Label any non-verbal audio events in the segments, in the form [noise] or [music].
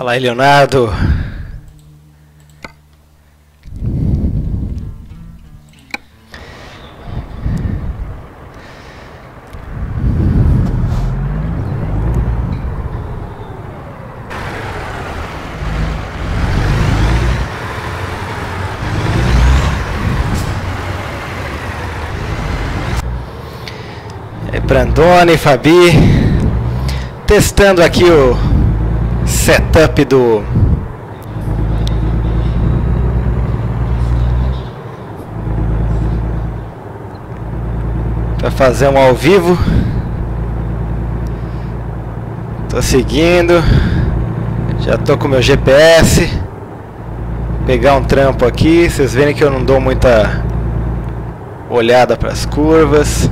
Fala aí, Leonardo. É Brandone, Fabi, testando aqui o setup do para fazer um ao vivo. Tô seguindo. Já tô com meu GPS. Pegar um trampo aqui, vocês verem que eu não dou muita olhada para as curvas.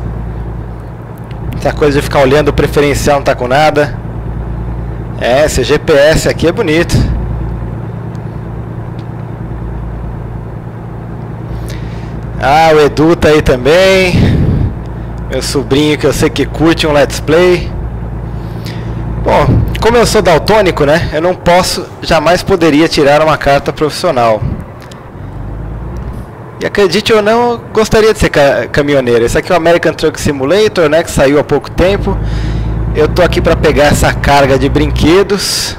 Essa coisa de ficar olhando o preferencial não tá com nada. É, esse GPS aqui é bonito. Ah, o Edu tá aí também. Meu sobrinho que eu sei que curte um Let's Play. Bom, como eu sou daltônico, né? Eu não posso, jamais poderia tirar uma carta profissional. E acredite ou não, eu gostaria de ser ca caminhoneiro. Esse aqui é o American Truck Simulator, né? Que saiu há pouco tempo. Eu tô aqui para pegar essa carga de brinquedos.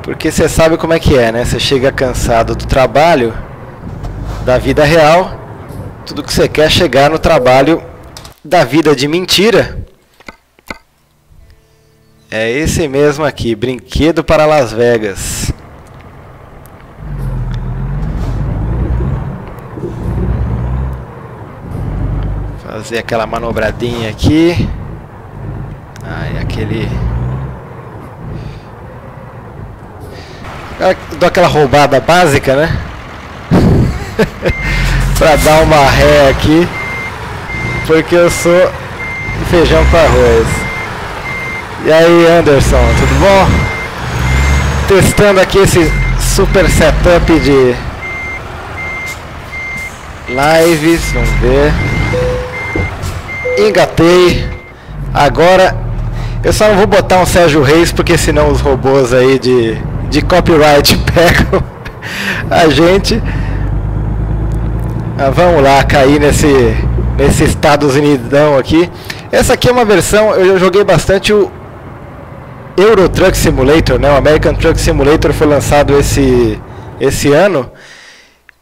Porque você sabe como é que é, né? Você chega cansado do trabalho, da vida real. Tudo que você quer é chegar no trabalho da vida de mentira. É esse mesmo aqui, brinquedo para Las Vegas. Fazer aquela manobradinha aqui. Ai, aquele. Dou aquela roubada básica, né? [laughs] pra dar uma ré aqui. Porque eu sou feijão com arroz. E aí, Anderson, tudo bom? Testando aqui esse super setup de lives, vamos ver. Engatei. Agora eu só não vou botar um Sérgio Reis porque senão os robôs aí de, de copyright [laughs] pegam a gente. Ah, vamos lá, cair nesse, nesse Estados Unidão aqui. Essa aqui é uma versão, eu joguei bastante o Euro Truck Simulator, né? O American Truck Simulator foi lançado esse, esse ano.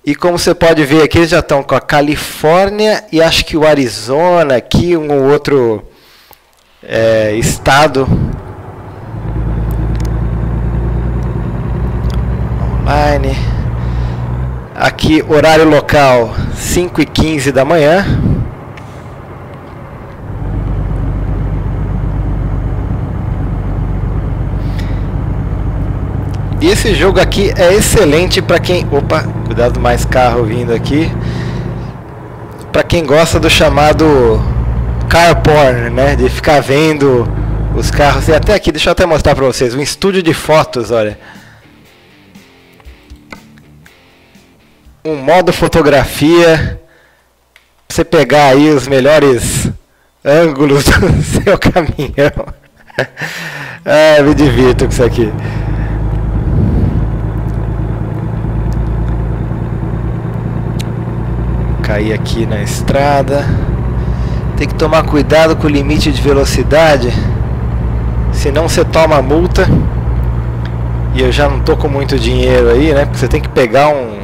E como você pode ver aqui, eles já estão com a Califórnia e acho que o Arizona aqui, um ou outro é, estado. Online. Aqui, horário local, 5 e 15 da manhã. E esse jogo aqui é excelente para quem... Opa, cuidado mais carro vindo aqui. Para quem gosta do chamado car porn, né? De ficar vendo os carros. E até aqui, deixa eu até mostrar para vocês. Um estúdio de fotos, olha. Um modo fotografia. Você pegar aí os melhores ângulos [laughs] do seu caminhão. [laughs] ah, me divirto com isso aqui. Cair aqui na estrada. Tem que tomar cuidado com o limite de velocidade, senão você toma multa. E eu já não tô com muito dinheiro aí, né? Porque você tem que pegar um,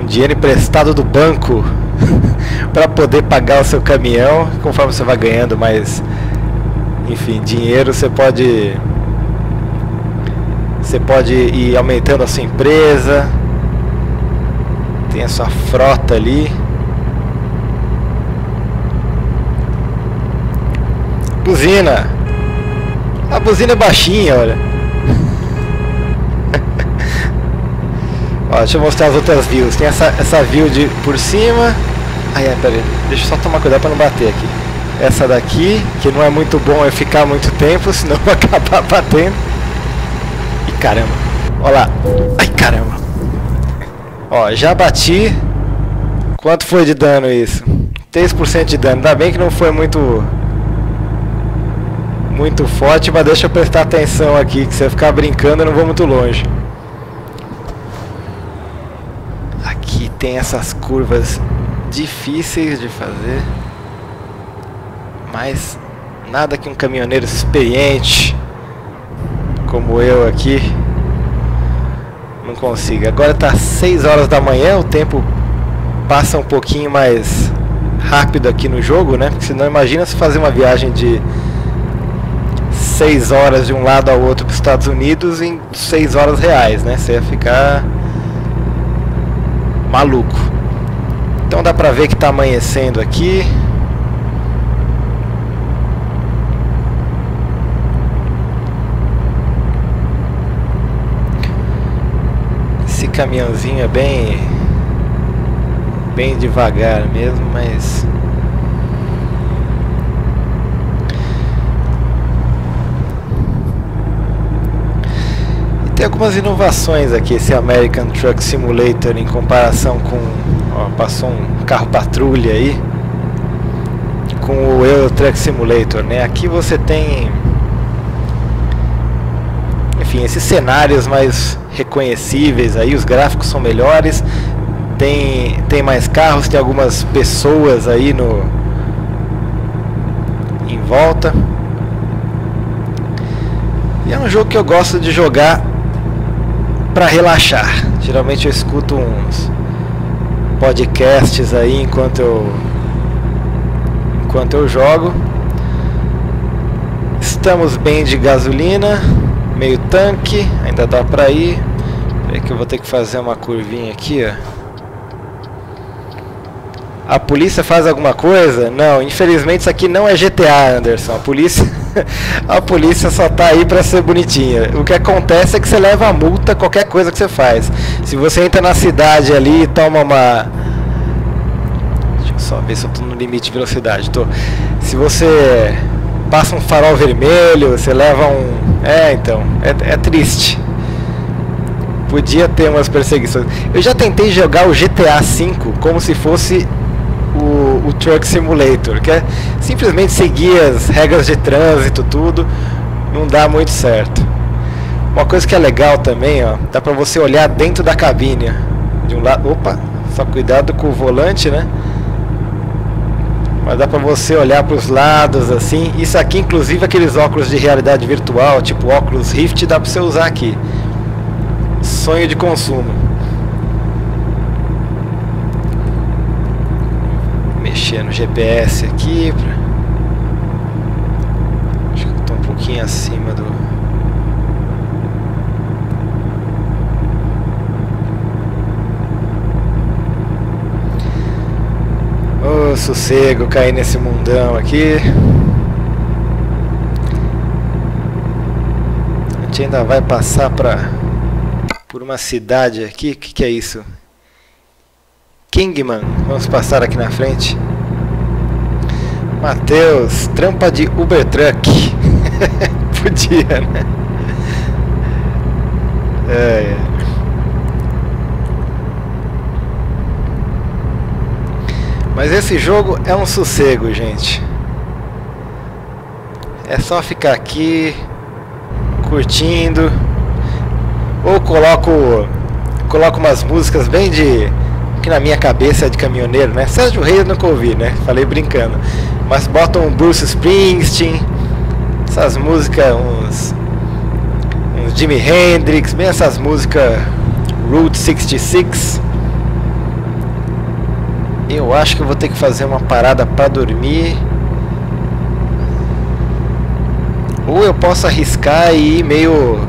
um dinheiro emprestado do banco [laughs] para poder pagar o seu caminhão. Conforme você vai ganhando mais, enfim, dinheiro, você pode você pode ir aumentando a sua empresa, tem a sua frota ali. Buzina. A buzina é baixinha, olha. [laughs] Ó, deixa eu mostrar as outras views. Tem essa, essa view de por cima. Ai, ai, peraí. Deixa eu só tomar cuidado para não bater aqui. Essa daqui, que não é muito bom é ficar muito tempo, [laughs] senão vai acabar batendo. E caramba. Olha lá. Ai, caramba. Ó, já bati. Quanto foi de dano isso? 3% de dano. Ainda bem que não foi muito... muito forte, mas deixa eu prestar atenção aqui, que se eu ficar brincando eu não vou muito longe. Aqui tem essas curvas difíceis de fazer, mas nada que um caminhoneiro experiente como eu aqui não consiga. Agora está 6 horas da manhã, o tempo passa um pouquinho mais rápido aqui no jogo, né? Porque senão imagina se fazer uma viagem de 6 horas de um lado ao outro para os Estados Unidos em 6 horas reais, né? Você ia ficar maluco. Então dá pra ver que está amanhecendo aqui. Esse caminhãozinho é bem bem devagar mesmo, mas e tem algumas inovações aqui esse American Truck Simulator em comparação com ó, passou um carro patrulha aí com o Euro Truck Simulator, né? Aqui você tem enfim, esses cenários mais reconhecíveis aí, os gráficos são melhores, tem, tem mais carros, tem algumas pessoas aí no em volta. E é um jogo que eu gosto de jogar para relaxar. Geralmente eu escuto uns podcasts aí enquanto eu enquanto eu jogo. Estamos bem de gasolina, meio tanque, ainda dá para ir. Peraí que eu vou ter que fazer uma curvinha aqui, ó. A polícia faz alguma coisa? Não, infelizmente isso aqui não é GTA, Anderson. A polícia, [laughs] a polícia só tá aí para ser bonitinha. O que acontece é que você leva a multa qualquer coisa que você faz. Se você entra na cidade ali e toma uma Deixa eu só ver se eu tô no limite de velocidade. Tô. Se você passa um farol vermelho, você leva um. É, então, é, é triste. Podia ter umas perseguições. Eu já tentei jogar o GTA V como se fosse o, o Truck Simulator, que é simplesmente seguir as regras de trânsito, tudo, não dá muito certo. Uma coisa que é legal também, ó, dá pra você olhar dentro da cabine. De um lado, opa, só cuidado com o volante, né? Mas dá pra você olhar para os lados assim. Isso aqui, inclusive, aqueles óculos de realidade virtual, tipo óculos Rift, dá pra você usar aqui. Sonho de consumo. mexer no GPS aqui. Pra... Acho que tô um pouquinho acima do. Ô oh, sossego cair nesse mundão aqui. A gente ainda vai passar por uma cidade aqui. O que, que é isso? Kingman. Vamos passar aqui na frente. Matheus, trampa de Uber Truck. [laughs] Podia, né? É, é. Mas esse jogo é um sossego, gente. É só ficar aqui curtindo ou coloco coloco umas músicas bem de que na minha cabeça é de caminhoneiro, né? Sérgio Reis nunca ouvi, né? Falei brincando. Mas botam Bruce Springsteen, essas músicas, uns, uns Jimi Hendrix, bem essas músicas Route 66. Eu acho que eu vou ter que fazer uma parada para dormir. Ou eu posso arriscar e ir meio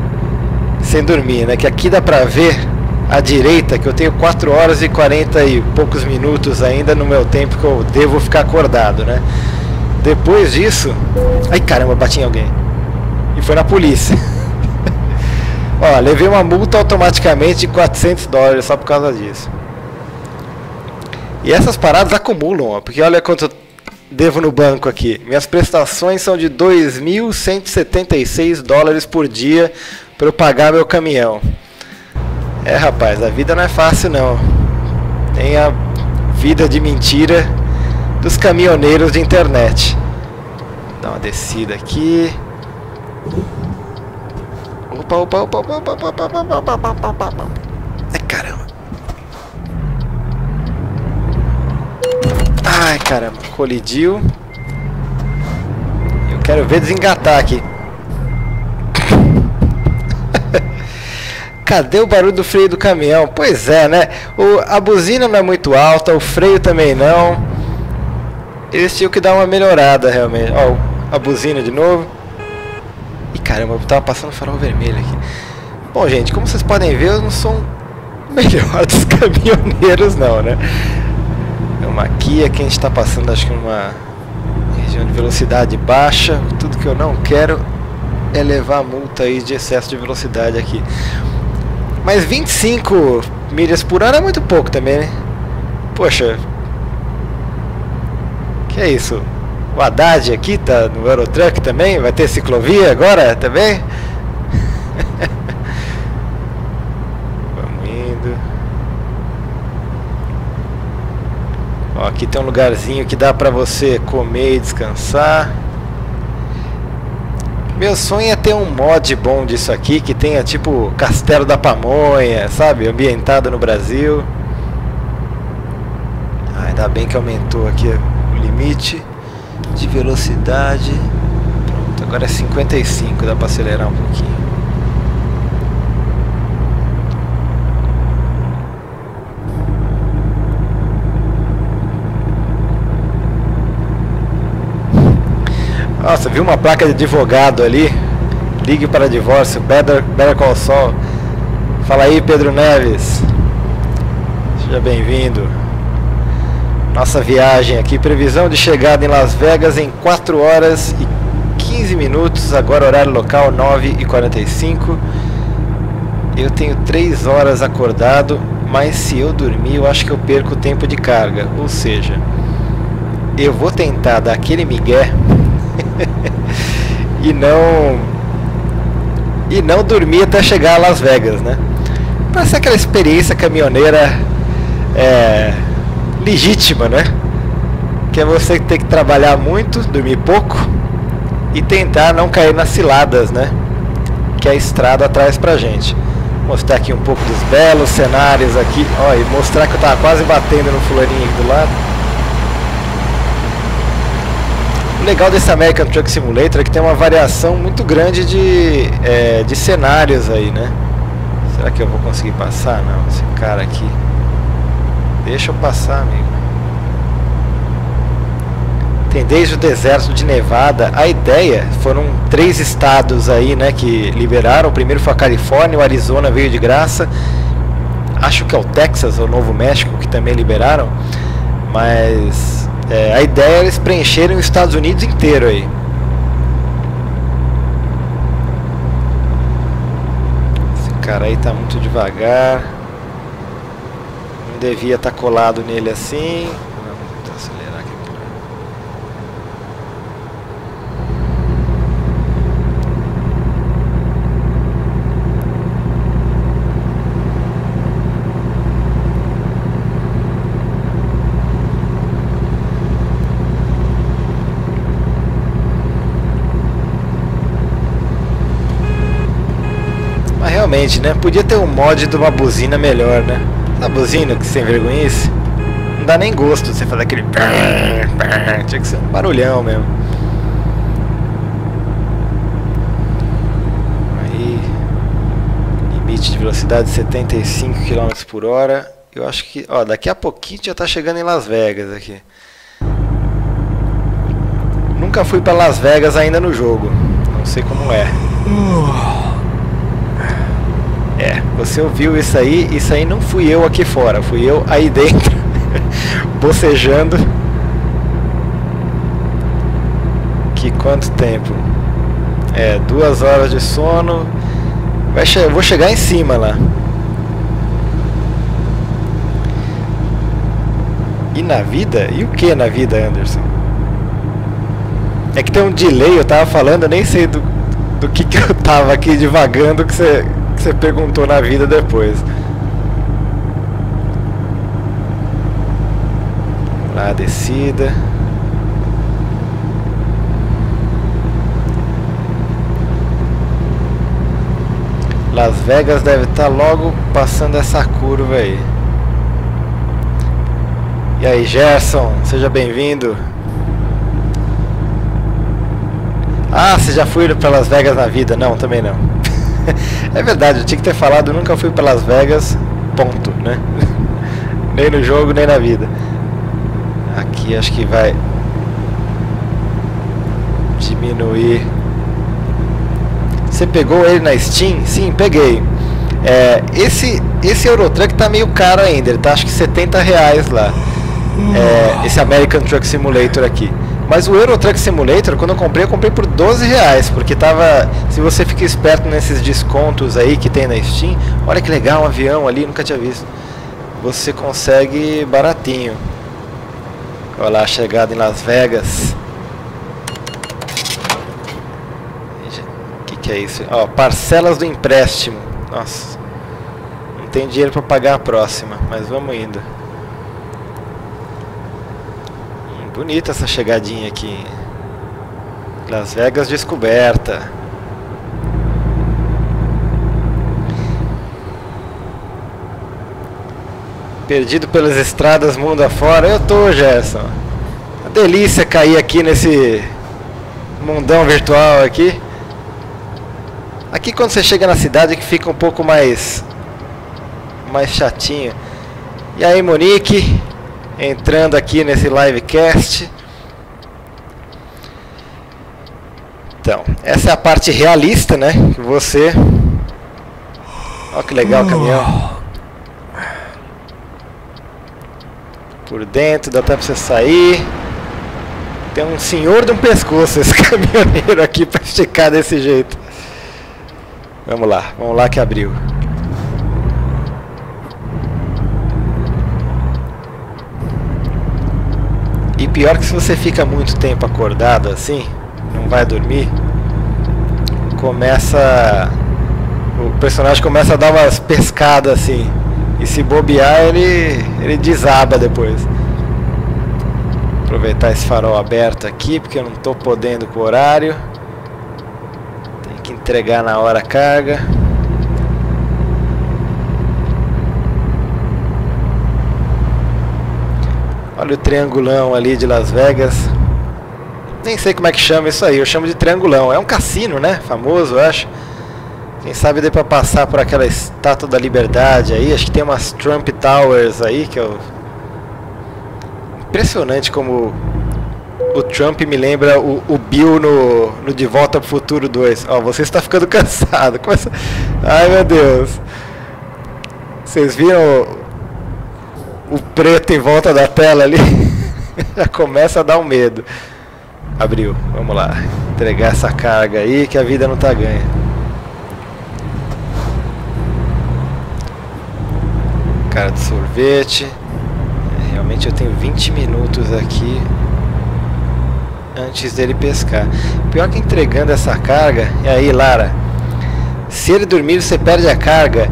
sem dormir, né? Que aqui dá pra ver à direita que eu tenho 4 horas e 40 e poucos minutos ainda no meu tempo que eu devo ficar acordado, né? Depois disso, ai caramba, bati em alguém. E foi na polícia. [laughs] Ó, levei uma multa automaticamente de 400 dólares só por causa disso. E essas paradas acumulam, ó, porque olha quanto eu devo no banco aqui. Minhas prestações são de 2.176 dólares por dia para eu pagar meu caminhão. É, rapaz, a vida não é fácil não. Tem a vida de mentira dos caminhoneiros de internet. Dá uma descida aqui. Opa, opa, opa, opa, opa, opa, opa, opa, opa, opa, opa, opa. Ai, caramba. Ai, caramba. Colidiu. Eu quero ver desengatar aqui. Cadê o barulho do freio do caminhão? Pois é, né? O, a buzina não é muito alta, o freio também não. Eles tinham que dar uma melhorada realmente. Ó, a buzina de novo. E caramba, eu tava passando farol vermelho aqui. Bom, gente, como vocês podem ver, eu não sou o [laughs] melhor dos caminhoneiros, não, né? É uma Kia que a gente está passando, acho que numa região de velocidade baixa. Tudo que eu não quero é levar multa aí de excesso de velocidade aqui. Mas 25 milhas por ano é muito pouco também, né? Poxa. Que é isso? O Haddad aqui tá no Eurotruck também? Vai ter ciclovia agora também? [laughs] Vamos indo. Ó, aqui tem um lugarzinho que dá pra você comer e descansar. Meu sonho é ter um mod bom disso aqui, que tenha tipo Castelo da Pamonha, sabe? Ambientado no Brasil. Ah, ainda bem que aumentou aqui o limite de velocidade. Pronto, agora é 55, dá para acelerar um pouquinho. Nossa, viu uma placa de advogado ali? Ligue para divórcio, Better, better Call Saul. Fala aí, Pedro Neves. Seja bem-vindo. Nossa viagem aqui, previsão de chegada em Las Vegas em 4 horas e 15 minutos, agora horário local 9 e 45. Eu tenho 3 horas acordado, mas se eu dormir, eu acho que eu perco o tempo de carga. Ou seja, eu vou tentar dar aquele migué [laughs] e não e não dormir até chegar a Las Vegas, né? Para ser aquela experiência caminhoneira é, legítima, né? Que é você ter que trabalhar muito, dormir pouco e tentar não cair nas ciladas, né? Que a estrada traz pra gente. Vou mostrar aqui um pouco dos belos cenários aqui, ó, e mostrar que eu tava quase batendo no fulaninho aqui do lado. O legal desse American Truck Simulator é que tem uma variação muito grande de, é, de cenários aí, né? Será que eu vou conseguir passar? Não, esse cara aqui. Deixa eu passar, amigo. Tem desde o deserto de Nevada. A ideia foram três estados aí, né, que liberaram. O primeiro foi a Califórnia, o Arizona veio de graça. Acho que é o Texas ou o Novo México que também liberaram. Mas é, a ideia é eles preencherem os Estados Unidos inteiro aí. Esse cara aí tá muito devagar. Não devia estar tá colado nele assim. Realmente, né? Podia ter um mod de uma buzina melhor, né? A buzina que sem vergonhice. Não dá nem gosto você fazer aquele. Tinha que ser um barulhão mesmo. Aí. Limite de velocidade 75 km por hora. Eu acho que. Ó, daqui a pouquinho já tá chegando em Las Vegas aqui. Nunca fui para Las Vegas ainda no jogo. Não sei como é. Uh. Você ouviu isso aí, isso aí não fui eu aqui fora, fui eu aí dentro, [laughs] bocejando. Que quanto tempo? É, duas horas de sono. Vai che vou chegar em cima lá. E na vida? E o que na vida, Anderson? É que tem um delay, eu tava falando, eu nem sei do, do que, que eu tava aqui divagando que você que você perguntou na vida depois. Lá, descida. Las Vegas deve estar tá logo passando essa curva aí. E aí, Gerson, seja bem-vindo. Ah, você já foi para Las Vegas na vida? Não, também não. [laughs] é verdade, eu tinha que ter falado, nunca fui para Las Vegas, ponto, né? [laughs] nem no jogo, nem na vida. Aqui acho que vai diminuir. Você pegou ele na Steam? Sim, peguei. É, esse esse Eurotruck tá meio caro ainda, ele tá acho que 70 reais lá. É, esse American Truck Simulator aqui. Mas o Euro Truck Simulator, quando eu comprei, eu comprei por 12 reais, porque tava. Se você fica esperto nesses descontos aí que tem na Steam, olha que legal um avião ali, nunca tinha visto. Você consegue baratinho. Olha lá a chegada em Las Vegas. O que, que é isso? Ó, parcelas do empréstimo. Nossa. Não tem dinheiro para pagar a próxima, mas vamos indo. Bonita essa chegadinha aqui. Las Vegas descoberta. Perdido pelas estradas mundo afora. Eu tô, Gerson. Uma delícia cair aqui nesse mundão virtual aqui. Aqui quando você chega na cidade que fica um pouco mais mais chatinho. E aí, Monique? Entrando aqui nesse livecast. Então, essa é a parte realista, né? Que você. Olha que legal o caminhão. Por dentro, dá até pra você sair. Tem um senhor de um pescoço esse [laughs] caminhoneiro aqui para esticar desse jeito. Vamos lá, vamos lá que abriu. E pior que se você fica muito tempo acordado assim, não vai dormir, começa. O personagem começa a dar umas pescadas assim. E se bobear, ele, ele desaba depois. Aproveitar esse farol aberto aqui, porque eu não estou podendo com o horário. Tem que entregar na hora a carga. Olha o triangulão ali de Las Vegas. Nem sei como é que chama isso aí, eu chamo de triangulão. É um cassino, né? Famoso, eu acho. Quem sabe dê pra passar por aquela estátua da liberdade aí. Acho que tem umas Trump Towers aí, que é o... Impressionante como o Trump me lembra o, o Bill no, no De Volta pro Futuro 2. Ó, você está ficando [laughs] cansado. Começa... Ai meu Deus. Vocês viram o preto em volta da tela ali, [laughs] já começa a dar um medo. Abriu, vamos lá. Entregar essa carga aí que a vida não tá ganha. Cara de sorvete. É, realmente eu tenho 20 minutos aqui antes dele pescar. Pior que entregando essa carga, e aí Lara, se ele dormir você perde a carga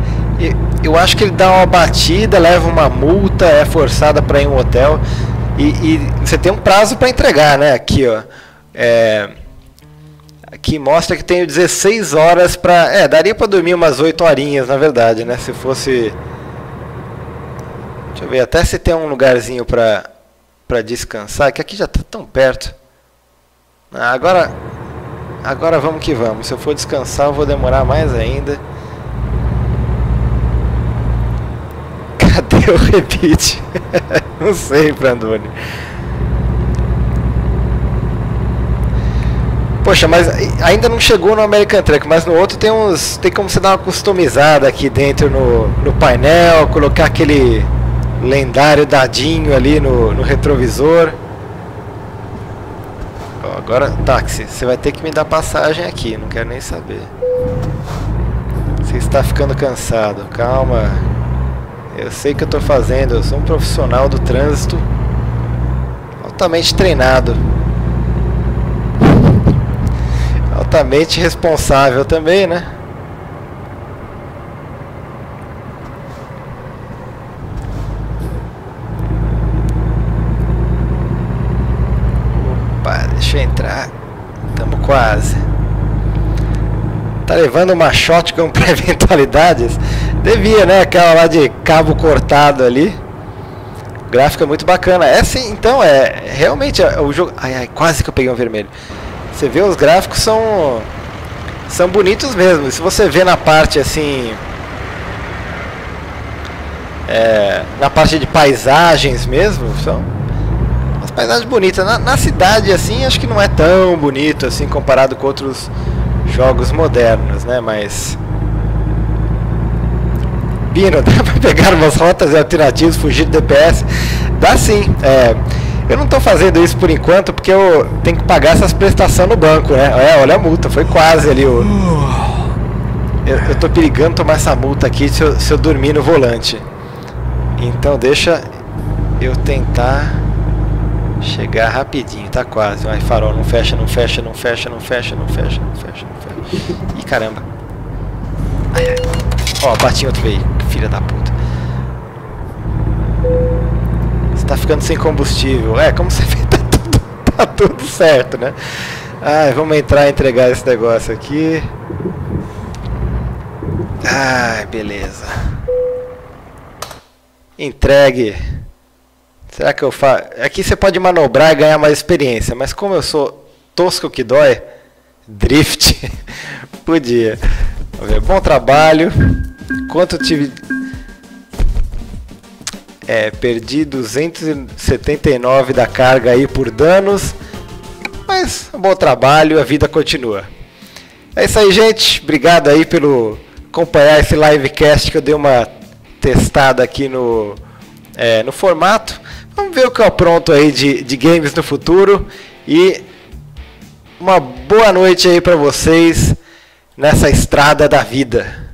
eu acho que ele dá uma batida, leva uma multa, é forçada para ir um hotel e, e você tem um prazo para entregar, né? Aqui, ó. É, aqui mostra que tenho 16 horas para, é, daria para dormir umas 8 horinhas, na verdade, né? Se fosse Deixa eu ver, até se tem um lugarzinho para para descansar, que aqui já tá tão perto. Ah, agora agora vamos que vamos. Se eu for descansar, eu vou demorar mais ainda. [laughs] O repeat? [laughs] não sei, Brandoni. Poxa, mas ainda não chegou no American Truck, mas no outro tem uns. Tem como você dar uma customizada aqui dentro no, no painel, colocar aquele lendário dadinho ali no, no retrovisor. Agora, táxi, você vai ter que me dar passagem aqui, não quero nem saber. Você está ficando cansado, calma. Eu sei o que eu estou fazendo, eu sou um profissional do trânsito altamente treinado. Altamente responsável também, né? Opa, deixa eu entrar. Tamo quase. Tá levando uma shotgun [laughs] para eventualidades? Devia, né? Aquela lá de cabo cortado ali. O gráfico é muito bacana. Sim, então, é realmente é, o jogo. Ai, ai, quase que eu peguei um vermelho. Você vê, os gráficos são. São bonitos mesmo. Se você vê na parte assim. É, na parte de paisagens mesmo, são umas paisagens bonitas. Na, na cidade, assim, acho que não é tão bonito assim comparado com outros jogos modernos, né? Mas. Bino, [laughs] dá pra pegar umas rotas alternativas, fugir do DPS? Dá sim. É, eu não estou fazendo isso por enquanto porque eu tenho que pagar essas prestações no banco, né? É, olha a multa, foi quase ali o. Eu, eu tô perigando tomar essa multa aqui se eu, se eu dormir no volante. Então deixa eu tentar chegar rapidinho, tá quase. Vai farol, não fecha, não fecha, não fecha, não fecha, não fecha, não fecha, não fecha. Ih, caramba. Ai, ai. Ó, bati em outro veículo, filha da puta. Você tá ficando sem combustível. É, como você [laughs] vê, tá tudo, tá tudo certo, né? Ai, vamos entrar e entregar esse negócio aqui. Ai, beleza. Entregue. Será que eu faço? Aqui você pode manobrar e ganhar mais experiência, mas como eu sou tosco que dói, drift, [laughs] podia. Bom trabalho. Quanto tive. É, perdi 279 da carga aí por danos. Mas bom trabalho, a vida continua. É isso aí, gente. Obrigado aí pelo acompanhar esse livecast que eu dei uma testada aqui no, é, no formato. Vamos ver o que eu apronto aí de, de games no futuro. E uma boa noite aí para vocês nessa estrada da vida.